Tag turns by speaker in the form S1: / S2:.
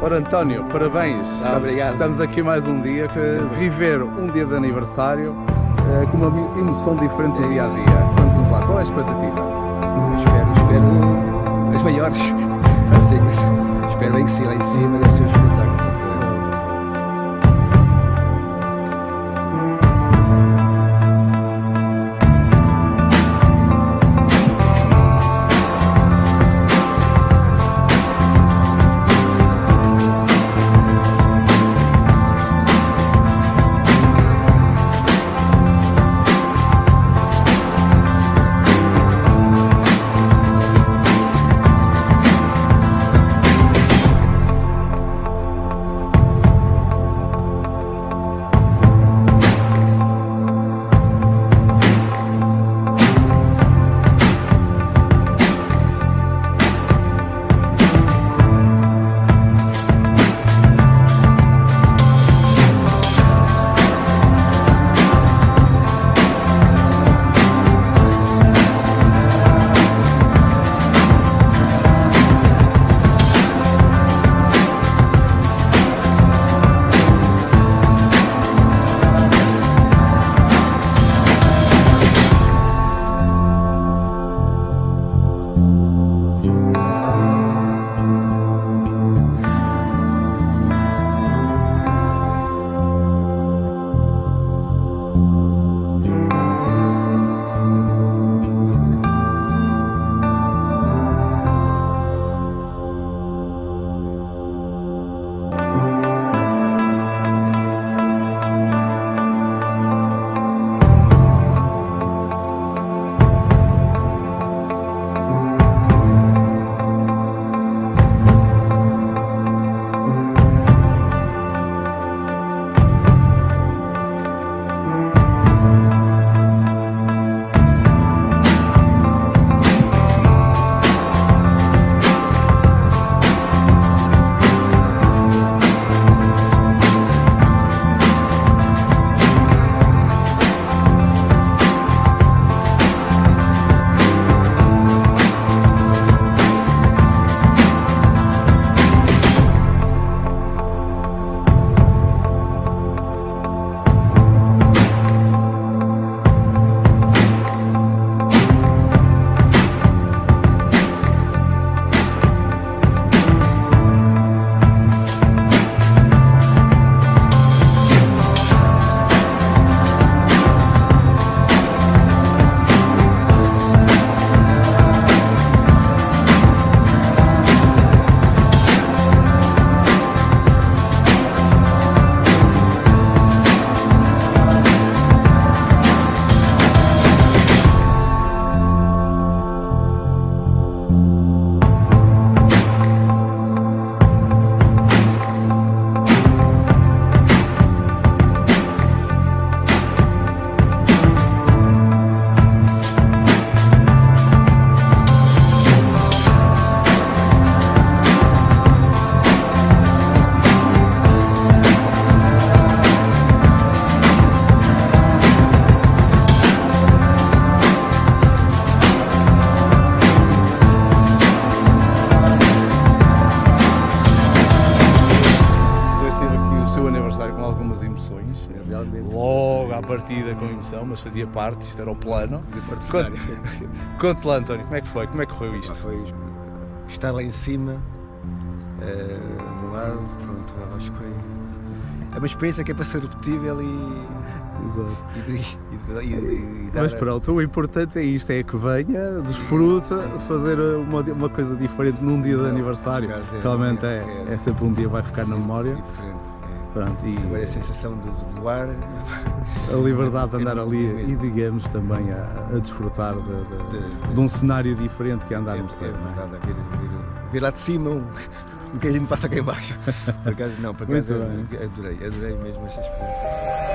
S1: Ora António, parabéns.
S2: Ah,
S1: estamos,
S2: obrigado.
S1: Estamos aqui mais um dia, que viver um dia de aniversário eh, com uma emoção diferente do
S2: É
S1: dia a
S2: isso.
S1: dia. Vamos lá, qual é a expectativa?
S2: Espero, espero as maiores. Espero bem que lá em cima
S1: com algumas emoções.
S2: Realmente.
S1: Logo à partida com emoção, mas fazia parte, isto era o plano.
S2: De participar.
S1: Conte lá António, como é que foi? Como é que correu isto?
S2: Foi estar lá em cima, eh, no ar, pronto, acho que foi. É uma experiência que é para ser repetível e.
S1: Exato.
S2: e, e, e, e, e dar
S1: Mas pronto, o importante é isto, é que venha, desfruta, fazer uma, uma coisa diferente num dia de aniversário.
S2: é,
S1: Realmente
S2: é,
S1: é,
S2: é.
S1: é sempre um dia que vai ficar na memória. Pronto,
S2: Agora é a
S1: e
S2: sensação de, de voar.
S1: a liberdade de andar ali e digamos também a, a desfrutar de, de-
S2: De-
S1: um cenário diferente que é andar
S2: é,
S1: no céu.
S2: é
S1: não é?
S2: verdade, ver, ver, ver lá de cima um, o que a gente passa aqui em baixo. Por acaso, não, por acaso adorei, adorei mesmo esta experiência.